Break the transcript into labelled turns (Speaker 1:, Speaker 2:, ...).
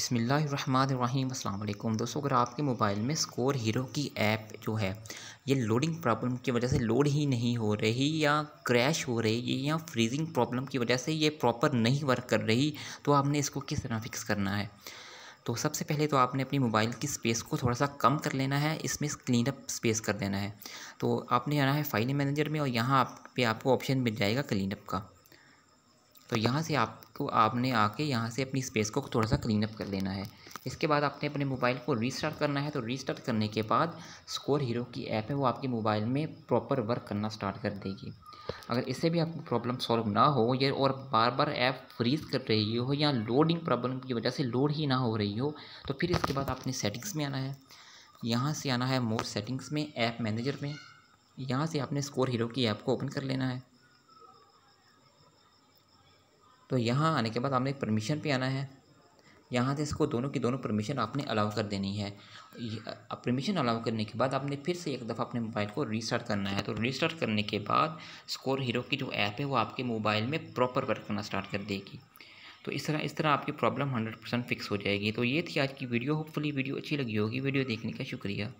Speaker 1: बिसमीम अल्लाम दोस्तों, अगर आपके मोबाइल में स्कोर हीरो की ऐप जो है, ये लोडिंग प्रॉब्लम की वजह से लोड ही नहीं हो रही या क्रैश हो रही है या फ्रीजिंग प्रॉब्लम की वजह से ये प्रॉपर नहीं वर्क कर रही तो आपने इसको किस तरह फिक्स करना है? तो सबसे पहले तो आपने अपनी मोबाइल की स्पेस को थोड़ा सा कम कर लेना है, इसमें क्लीन अप स्पेस कर देना है। तो आपने आना है फ़ाइल मैनेजर में और यहाँ आप, पे आपको ऑप्शन मिल जाएगा क्लीन अप का। तो यहाँ से आपको, आपने आके यहाँ से अपनी स्पेस को थोड़ा सा क्लीन अप कर लेना है। इसके बाद आपने अपने मोबाइल को रीस्टार्ट करना है तो रीस्टार्ट करने के बाद स्कोर हीरो की ऐप है, वो आपके मोबाइल में प्रॉपर वर्क करना स्टार्ट कर देगी। अगर इससे भी आपको प्रॉब्लम सॉल्व ना हो, या और बार बार ऐप फ्रीज कर रही हो, या लोडिंग प्रॉब्लम की वजह से लोड ही ना हो रही हो तो फिर इसके बाद आपने सेटिंग्स में आना है। यहाँ से आना है मोर सेटिंग्स में ऐप मैनेजर में। यहाँ से आपने स्कोर हीरो की ऐप को ओपन कर लेना है। तो यहाँ आने के बाद आपने परमिशन पे आना है। यहाँ से इसको दोनों की दोनों परमिशन आपने अलाउ कर देनी है। परमिशन अलाउ करने के बाद आपने फिर से एक दफ़ा अपने मोबाइल को रीस्टार्ट करना है। तो रीस्टार्ट करने के बाद स्कोर हीरो की जो ऐप है वो आपके मोबाइल में प्रॉपर वर्क करना स्टार्ट कर देगी। तो इस तरह इस तरह आपकी प्रॉब्लम हंड्रेड परसेंट फिक्स हो जाएगी। तो ये थी आज की वीडियो होपफुली वीडियो अच्छी लगी होगी। वीडियो देखने का शुक्रिया।